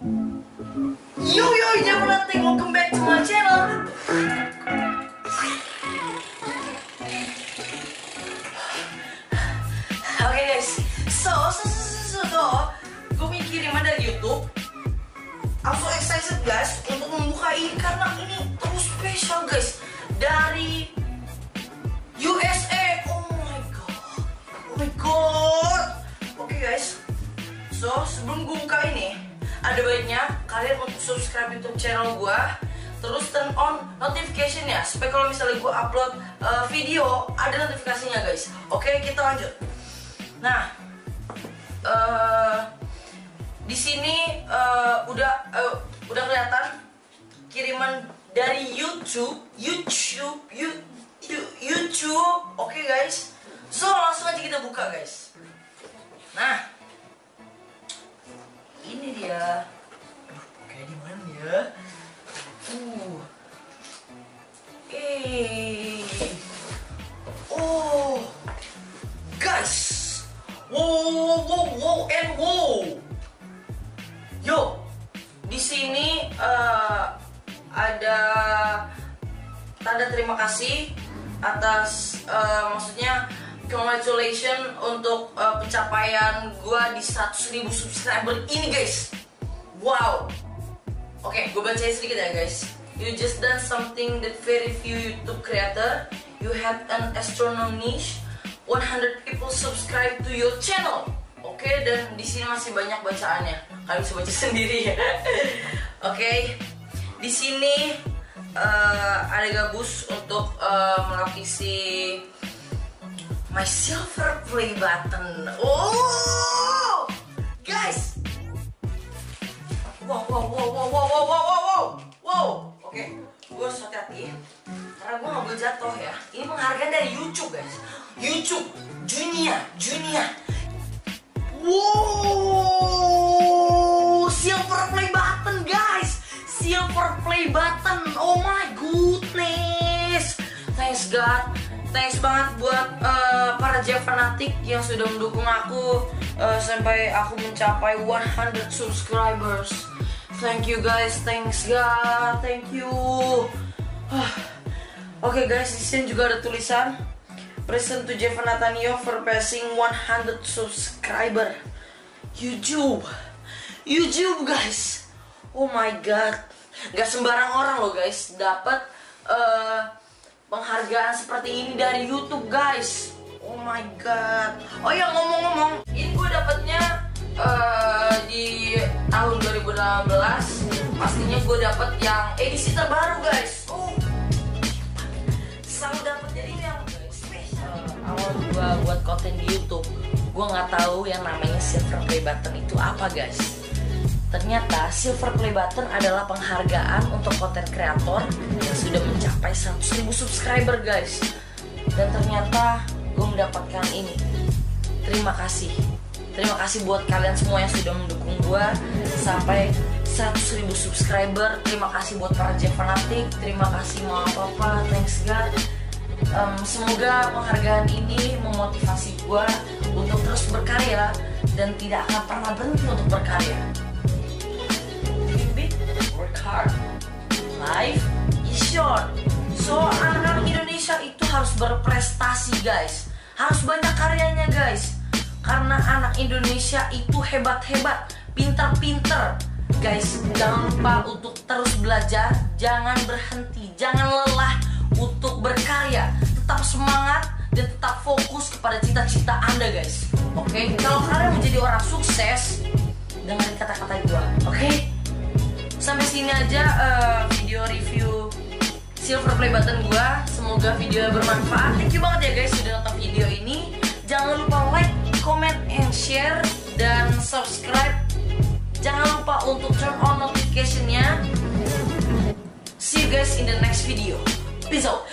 Yo yo, jangan welcome back to my channel. Oke guys, so so so so so, gue punya kiriman dari YouTube. So excited guys untuk membuka ini karena ini terus spesial guys dari USA. Oh my god, oh my god. Oke guys, so sebelum gue buka ini, ada baiknya kalian untuk subscribe YouTube channel gue terus turn on notification ya supaya kalau misalnya gue upload uh, video ada notifikasinya guys. Oke kita lanjut. Nah uh, di sini uh, udah uh, udah kelihatan kiriman dari YouTube YouTube You- You- YouTube. Oke guys. So langsung aja kita buka guys oh guys. Wow wow wow and wow yo di sini eh, ada tanda terima kasih atas eh, maksudnya congratulations untuk eh, pencapaian gua di 100.000 subscriber ini guys. Wow. Oke, gue bacain sedikit ya guys. You just done something that very few YouTube creator. You have an astronomy niche. 100 people subscribe to your channel. Oke, okay, dan di sini masih banyak bacaannya. Kalian bisa baca sendiri ya. Oke. Okay. Di sini uh, ada gabus untuk uh, melapisi my silver play button. Oh! Guys. Wow wow wow wow wow wow. Karena gue gak boleh jatuh ya. Ini penghargaan dari YouTube guys. YouTube, Junia, Junia. Wow, silver play button guys, silver play button. Oh my goodness. Thanks God. Thanks banget buat eh, para Jeff fanatik yang sudah mendukung aku eh, sampai aku mencapai 100 subscribers. Thank you guys, thanks God, thank you. Oke guys, di sini juga ada tulisan Present to Jeff Nathaniel for passing 100 subscriber. YouTube, YouTube guys. Oh my God, gak sembarang orang loh guys dapat eh, penghargaan seperti ini dari YouTube guys. Oh my God. Oh ya ngomong-ngomong, ini gue dapatnya eh, di tahun 2018. Pastinya gue dapet yang edisi terbaru guys. Gua buat konten di YouTube, gua nggak tahu yang namanya silver play button itu apa guys. Ternyata silver play button adalah penghargaan untuk konten kreator yang sudah mencapai 100.000 subscriber guys. Dan ternyata gue mendapatkan ini. Terima kasih. Terima kasih buat kalian semua yang sudah mendukung gue sampai 100.000 subscriber. Terima kasih buat para Jeff fanatik. Terima kasih mama papa. Thanks God. Em, semoga penghargaan ini memotivasi gue untuk terus berkarya dan tidak akan pernah berhenti untuk berkarya. Dream work hard. Life is short. So anak-anak Indonesia itu harus berprestasi guys. Harus banyak karyanya guys. Karena anak Indonesia itu hebat-hebat, pinter-pinter. Guys, jangan lupa untuk terus belajar, jangan berhenti, jangan lelah untuk berkarya. Kepada cita-cita Anda guys. Oke, kalau kalian menjadi orang sukses, dengerin kata-kata gue. Oke? Sampai sini aja eh, video review silver play button gua. Semoga videonya bermanfaat. Thank you banget ya guys sudah nonton video ini. Jangan lupa like, comment, and share dan subscribe. Jangan lupa untuk turn on notification-nya. See you guys in the next video. Peace out.